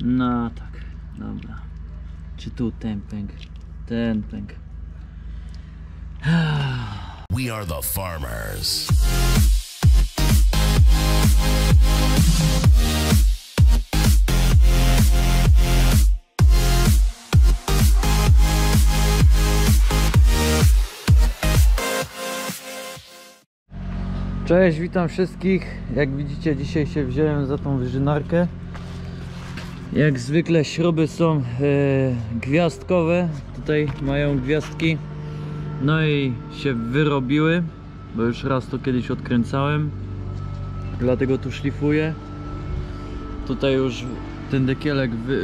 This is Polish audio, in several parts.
No tak, dobra. Czy tu ten pęk? Ten pęk. We are the farmers. Cześć, witam wszystkich. Jak widzicie, dzisiaj się wziąłem za tą wyżynarkę. Jak zwykle śruby są e, gwiazdkowe. Tutaj mają gwiazdki. No i się wyrobiły, bo już raz to kiedyś odkręcałem. Dlatego tu szlifuję. Tutaj już ten dekielek wy,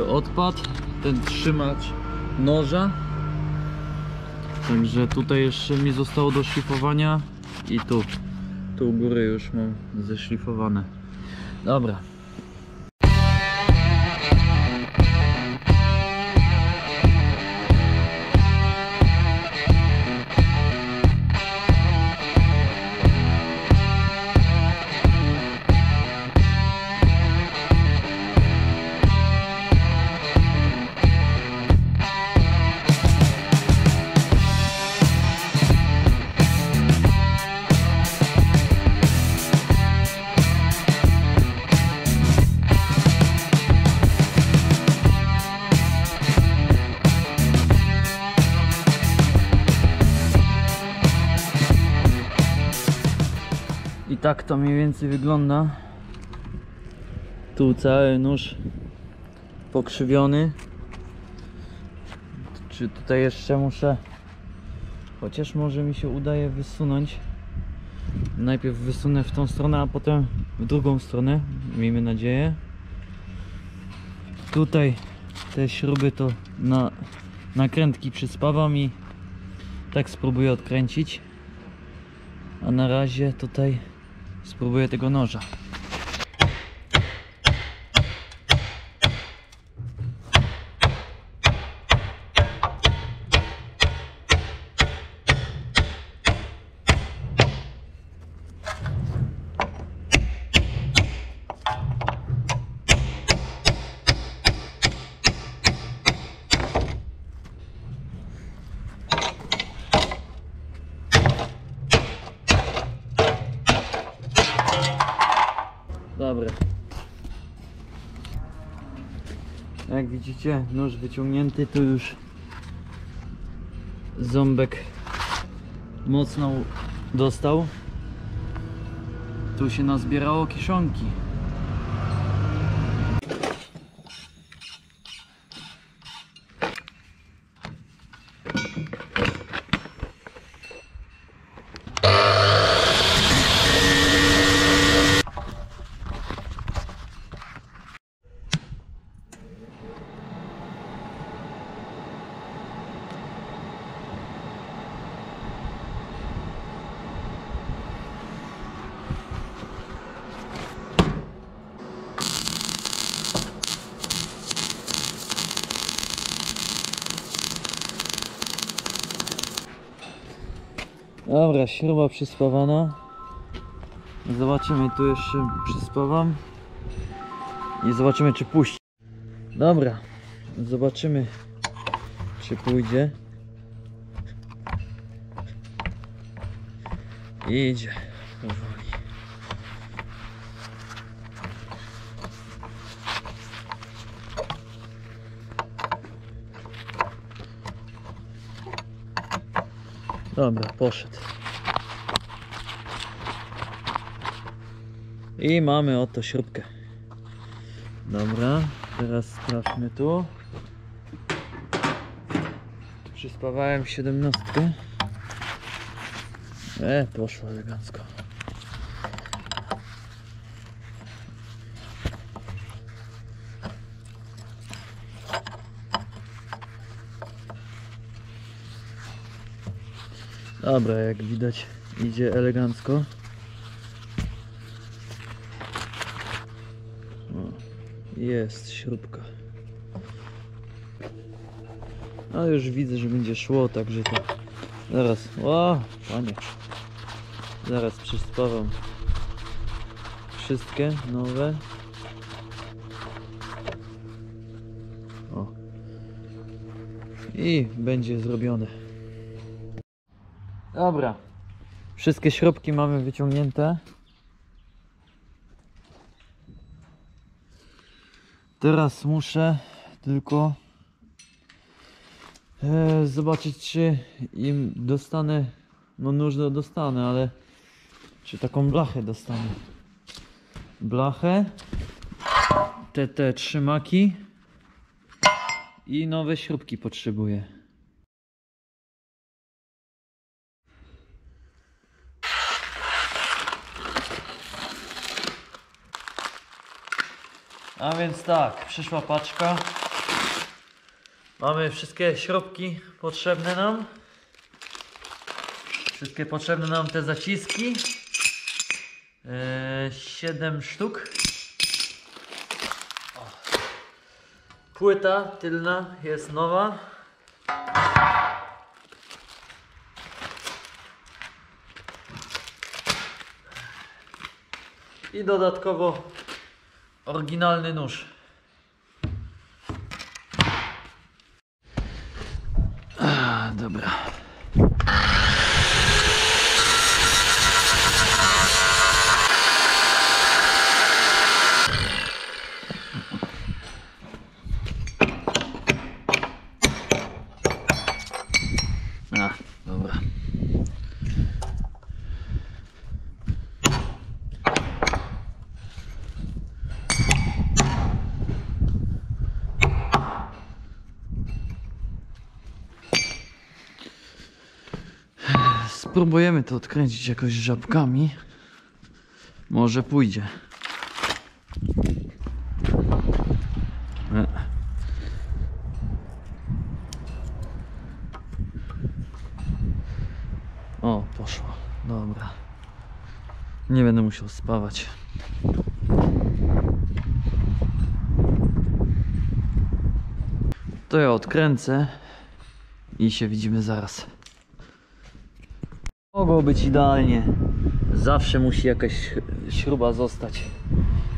e, odpadł. Ten trzymacz noża. Także tutaj jeszcze mi zostało do szlifowania i tu, tu u góry już mam zeszlifowane. Dobra. Tak to mniej więcej wygląda. Tu cały nóż pokrzywiony. Czy tutaj jeszcze muszę. Chociaż może mi się udaje wysunąć. Najpierw wysunę w tą stronę, a potem w drugą stronę. Miejmy nadzieję. Tutaj te śruby to na nakrętki przyspawam i tak spróbuję odkręcić. A na razie tutaj spróbuję tego noża. Jak widzicie, nóż wyciągnięty, tu już ząbek mocno dostał. Tu się nazbierało kiszonki. Dobra, śruba przyspawana. Zobaczymy, tu jeszcze przyspawam. I zobaczymy, czy puści. Dobra, zobaczymy, czy pójdzie. Idzie. Dobra, poszedł. I mamy oto śrubkę. Dobra, teraz sprawdźmy tu. Przyspawałem 17. E, poszło elegancko. Dobra, jak widać idzie elegancko. O, jest śrubka. A już widzę, że będzie szło, także to... Zaraz, o, panie. Zaraz przyspawam wszystkie nowe. O. I będzie zrobione. Dobra. Wszystkie śrubki mamy wyciągnięte. Teraz muszę tylko e, zobaczyć, czy im dostanę. No nóż dostanę, ale czy taką blachę dostanę. Blachę, te, te trzymaki i nowe śrubki potrzebuję. A więc tak, przyszła paczka. Mamy wszystkie śrubki potrzebne nam. Wszystkie potrzebne nam te zaciski. 7 sztuk. O. Płyta tylna jest nowa. I dodatkowo oryginalny nóż. A, dobra. A, dobra. Spróbujemy to odkręcić jakoś żabkami. Może pójdzie. E. O, poszło. Dobra. Nie będę musiał spawać. To ja odkręcę i się widzimy zaraz. Mogło być idealnie. Zawsze musi jakaś śruba zostać.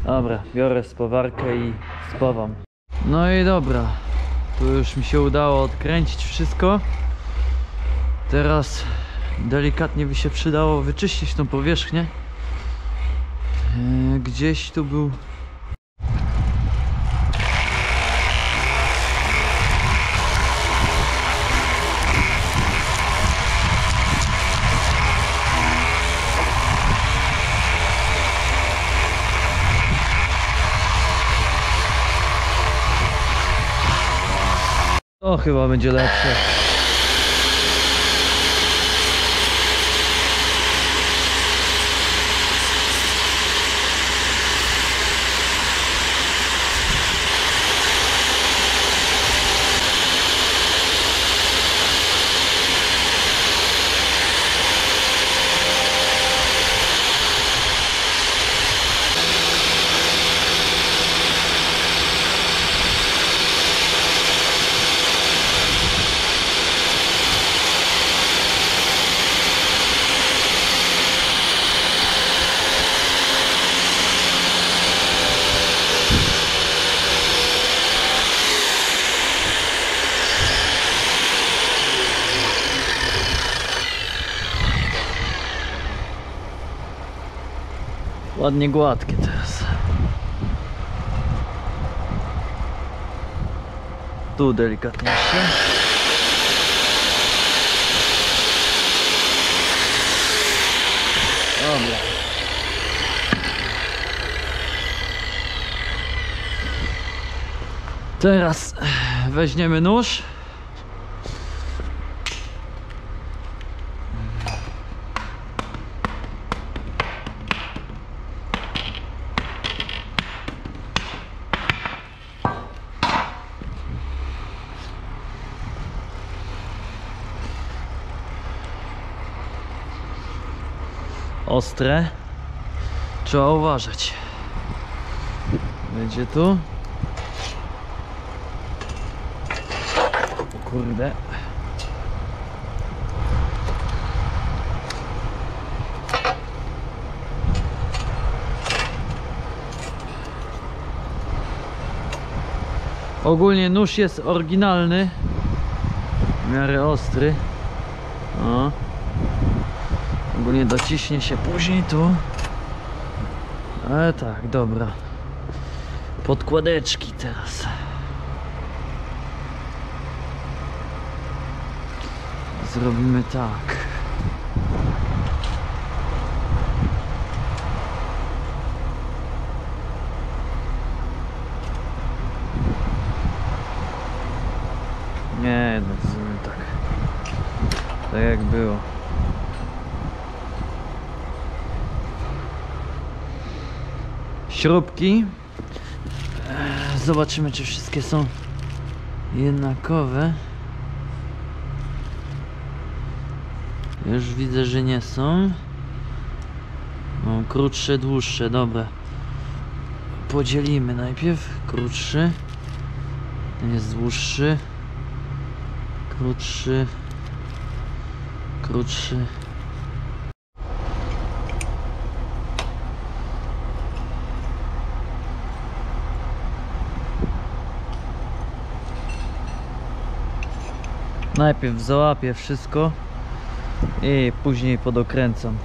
Dobra, biorę spawarkę i spawam. No i dobra. Tu już mi się udało odkręcić wszystko. Teraz delikatnie by się przydało wyczyścić tą powierzchnię. Eee, Gdzieś tu był. To chyba będzie lepsze. Ładnie gładkie teraz. Tu delikatnie jeszcze. Dobra. Teraz weźmiemy nóż. Ostre. Trzeba uważać. Będzie tu. O kurde. Ogólnie nóż jest oryginalny. w miarę ostry. O. Ogólnie dociśnie się później tu. Ale tak, dobra. Podkładeczki teraz. Zrobimy tak. Nie, no zrobimy tak. Tak jak było. Śrubki. Eee, Zobaczymy, czy wszystkie są jednakowe. Już widzę, że nie są. No, krótsze, dłuższe, dobra. Podzielimy najpierw. Krótszy. Ten jest dłuższy. Krótszy. Krótszy. Najpierw załapię wszystko i później podokręcam.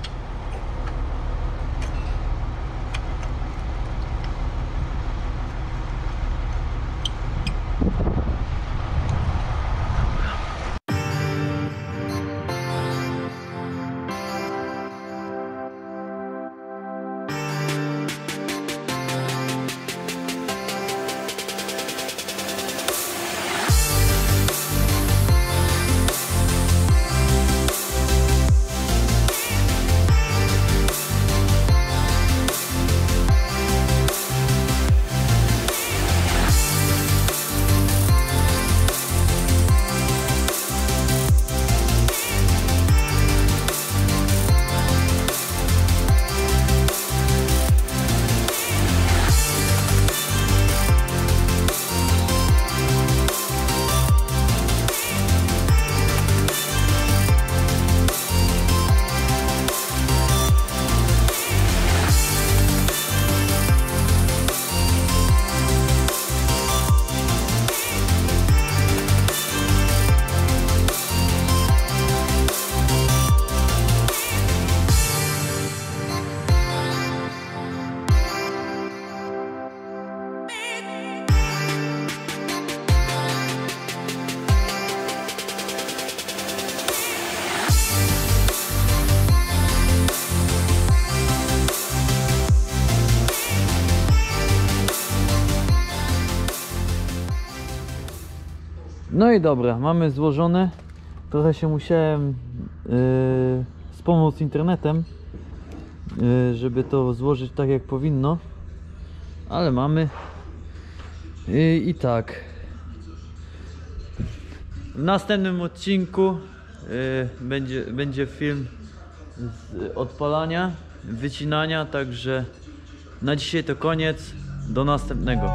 No i dobra, mamy złożone. Trochę się musiałem yy, wspomóc internetem, yy, żeby to złożyć tak jak powinno. Ale mamy. I, tak. W następnym odcinku yy, będzie, będzie film z odpalania, wycinania, także na dzisiaj to koniec. Do następnego.